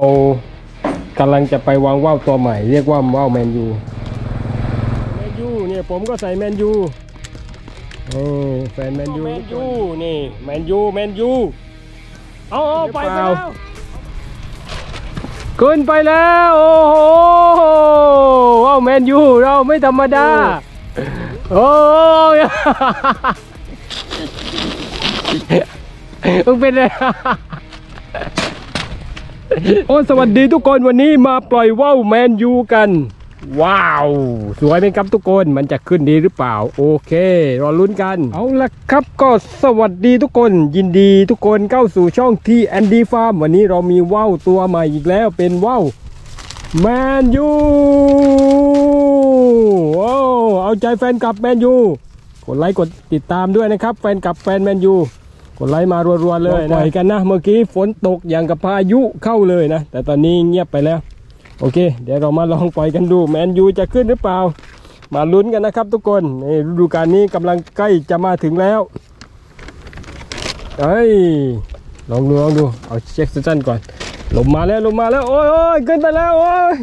เรากำลังจะไปวางว่าวตัวใหม่ เรียกว่าว่าวแมนยูแมนยูเนี่ยผมก็ใส่แมนยูโอ้แฟนแมนยูแมนยูนี่แมนยูแมนยูเอาเอาไปแล้วขึ้นไปแล้ว โอ้โหว้าวแมนยูเราไม่ธรรมดาโอ้ยมึงเป็นอะไร โอ้สวัสดีทุกคนวันนี้มาปล่อยว่าวแมนยูกัน ว้าว สวยไหมครับทุกคนมันจะขึ้นดีหรือเปล่า โอเค รอลุ้นกัน เอาละครับก็สวัสดีทุกคนยินดีทุกคนเข้าสู่ช่องที่แอนดี้ฟาร์มวันนี้เรามีว่าวตัวใหม่อีกแล้วเป็นว่าวแมนยูโอ้เอาใจแฟนคลับแมนยูกดไลค์กดติดตามด้วยนะครับ แฟนคลับแฟนแมนยู กดไลค์มารัวๆเลยนะปล่อยกันนะ เมื่อกี้ฝนตกอย่างกับพายุเข้าเลยนะ แต่ตอนนี้เงียบไปแล้ว โอเค เดี๋ยวเรามาลองปล่อยกันดู แมนยูจะขึ้นหรือเปล่า มาลุ้นกันนะครับทุกคนนี่ฤดูกาลนี้กำลังใกล้จะมาถึงแล้วเอ้ยลองดูลองดู เอาเช็คสั้นก่อนลมมาแล้วลมมาแล้วโอ้ยโอขึ้นไปแล้วโอ้ย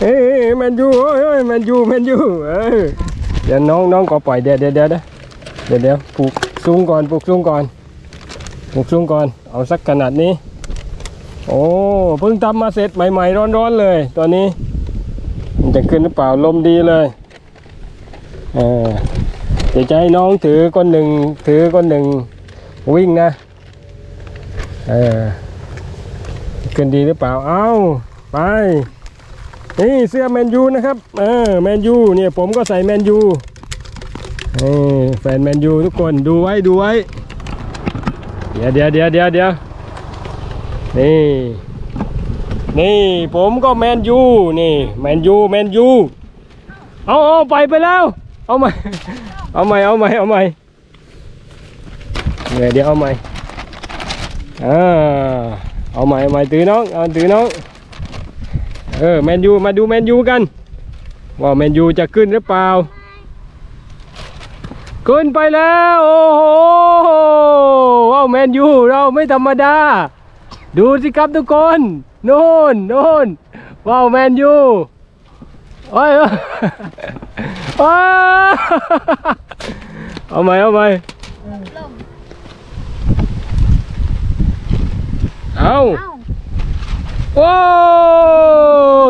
เฮ้ยแมนยูโอ้ยโอ้ยแมนยูแมนยูเออเดี๋ยวน้องน้องก็ปล่อยเดี๋ยวเดี๋ยวเดี๋ยวนะเดี๋ยวเดี๋ยวปลูก สูงก่อนปลูกสูงก่อนปลูกสูงก่อน เอาสักขนาดนี้ โอ้เพิ่งทำมาเสร็จใหม่ ๆ ร้อนๆเลยตัวนี้ มันจะขึ้นหรือเปล่าลมดีเลยเออเดี๋ยวจะให้น้องถือก้นหนึ่งถือก้นหนึ่งวิ่งนะเออขึ้นดีหรือเปล่าเอ้าไปนี่เสื้อแมนยูนะครับเออแมนยูเนี่ยผมก็ใส่แมนยู นี่แฟนแมนยูทุกคนดูไว้ดูไว้ เดี๋ยวเดี๋ยวเดี๋ยวเดี๋ยวเดี๋ยวนี่ นี่ผมก็แมนยูนี่แมนยูแมนยูเอาเอาไปไปแล้ว เอาใหม่เอาใหม่เอาใหม่เอาใหม่เดี๋ยวเดี๋ยวเอาใหม่อ่าเอาใหม่เอาใหม่ถือน้องเอาถือน้องเออแมนยูมาดูแมนยูกันว่าแมนยูจะขึ้นหรือเปล่า ขึ้นไปแล้ว โอ้โหว้าวแมนยูเราไม่ธรรมดา ดูสิครับทุกคนโน่นโน่นว้าวแมนยูโอ้ยโอ้ยอ้าเอาไหมเอาไหมเอาเอ้าโอ้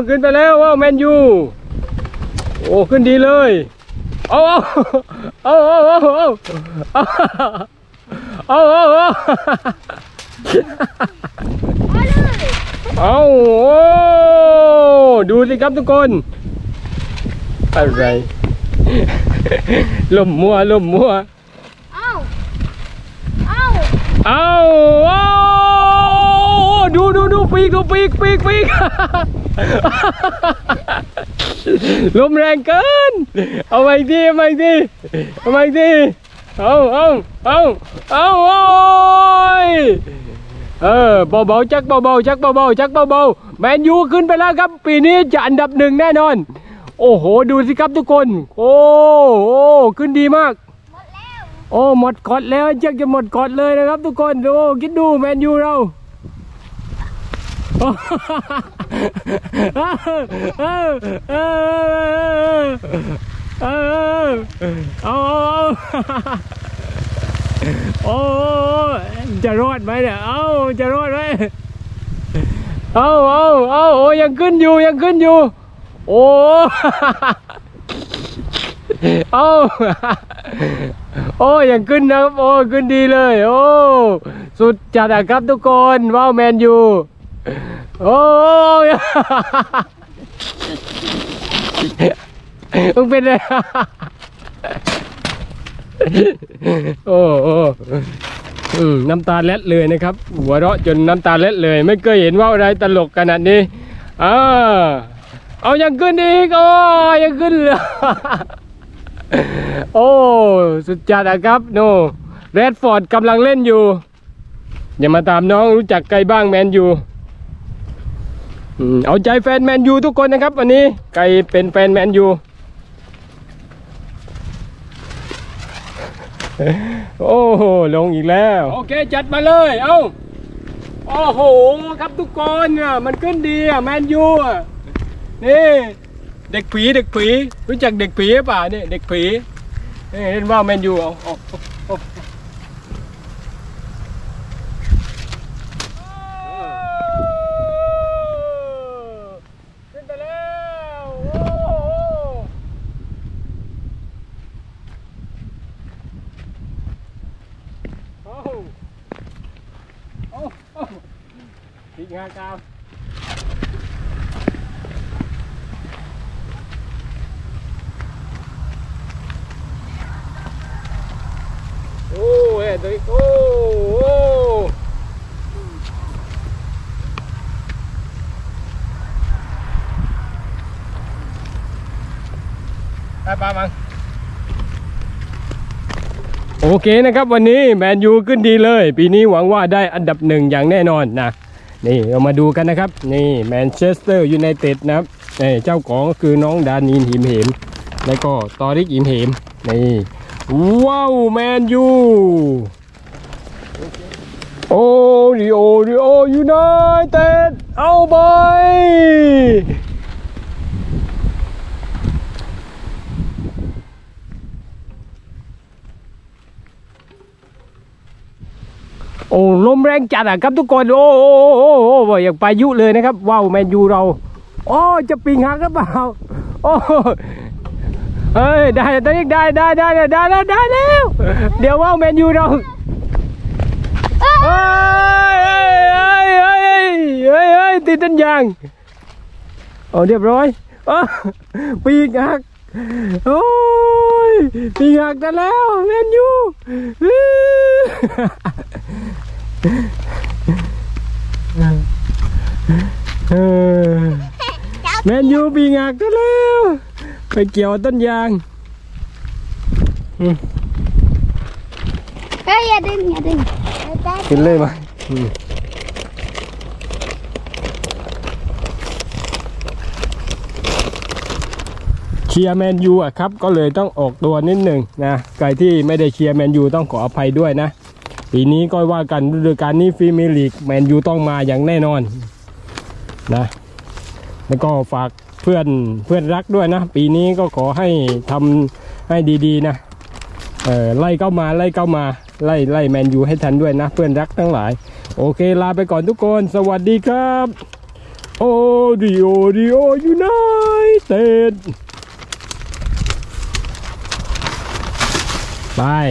ขึ้นไปแล้วว้าวแมนยูโอ้ขึ้นดีเลย ô ô ô ô ô ô ô ดูสิครับทุกคนอะไรลมมัวลมมัวเอาเอาเอาดูดูดูปีกดูปีกปีกปีก ลมแรงเกิน เอาไปดีเอาไปดีเอาไปดีเอาเอาเอาเอาโอ้ยเออเบาๆจักเบาๆจักเบาๆจักเบาๆแมนยูขึ้นไปแล้วครับ ปีนี้จะอันดับหนึ่งแน่นอน โอ้โห ดูสิครับทุกคน โอ้โอ้ขึ้นดีมากหมดแล้วโอ้หมดกอดแล้วจักจะหมดกอดเลยนะครับทุกคนดูคิดดูแมนยูเรา เออเออเออเออเอาเอาโอ้จะรอดไหมเนี่ยเอาจะรอดไหมเอาเอาเอาโอ้ยังขึ้นอยู่ยังขึ้นอยู่ โอ้เอาโอ้ยังขึ้นนะครับโอ้ขึ้นดีเลย โอ้สุดจัดอะครับทุกคนว้าวแมนยู โอ้ยมึงเป็นอะไรโอ้โอ้น้ำตาเล็ดเลยนะครับ หัวเราะจนน้ำตาเล็ดเลย ไม่เคยเห็นว่าอะไรตลกขนาดนี้อ่าเอายังขึ้นอีกโอ้ยังขึ้นเลยโอ้สุดจัดอะครับโนเรดฟอร์ดกำลังเล่นอยู่ อย่ามาตามน้องรู้จักใครบ้างแมนอยูอืม เอาใจแฟนแมนยูทุกคนนะครับ วันนี้ใครเป็นแฟนแมนยูโอ้โหลงอีกแล้ว โอเค จัดมาเลย เอาโอ้โหครับทุกคนอะมันขึ้นดีอะแมนยูอะนี่เด็กผีเด็กผีรู้จักเด็กผีป่านี่เด็กผีนี่เล่นว่าแมนยูเอาเอาเอาเอาขึ้นไปแล้วโอ้โหโอ้โหโอ้โห อีกงานกาวโอ้เฮ้ยตัวนี้โอ้โอ้ไปปามังโอเคนะครับวันนี้แมนยูขึ้นดีเลย ปีนี้หวังว่าได้อันดับหนึ่งอย่างแน่นอนนะ นี่เรามาดูกันนะครับ นี่แมนเชสเตอร์ยูไนเต็ดนะครับนี่เจ้าของก็คือน้องดานีนหิมเหม แล้วก็ตอริกหิมเหม นี่ว่าวแมนยูโอ้ดิโอดิโอยูไนเต็ดเอาไป อ้ลมแรงจัดอะครับทุกคนโอ้โอ้โอ้โอ้อย่างพายุเลยนะครับว้าวแมนยูเราโอ้จะปิงหักหรือเปล่าโอ้เฮ้ยได้ตอนนี้ได้ได้ได้ได้ได้ได้ได้แล้ว เดี๋ยวว่าวแมนยูเราเฮ้ยเฮ้ยเฮ้ยเฮ้ยเฮ้ยติดตันยางโอ้เรียบร้อยอปีกหักโอ้ยปีกหักกันแล้วแมนยู แมนยูปีกหักกันแล้ว ไปเกี่ยวต้นยางเฮ้ยอย่าดึงอย่าดึงกินเลยไหมอืมเชียร์แมนยูอะครับ ก็เลยต้องออกตัวนิดหนึ่งนะใครที่ไม่ได้เชียร์แมนยูต้องขออภัยด้วยนะ ปีนี้ก็ว่ากันฤดูกาลนี้ฟรีเมียร์ลีกแมนยูต้องมาอย่างแน่นอนนะแล้วก็ฝากเพื่อนเพื่อนรักด้วยนะ ปีนี้ก็ขอให้ทำให้ดีๆนะเออไล่เข้ามาไล่เข้ามาไล่ไล่แมนยูให้ทันด้วยนะ เพื่อนรักทั้งหลาย โอเคลาไปก่อนทุกคน สวัสดีครับโอดิโอดิโอยูไนเต็ดบาย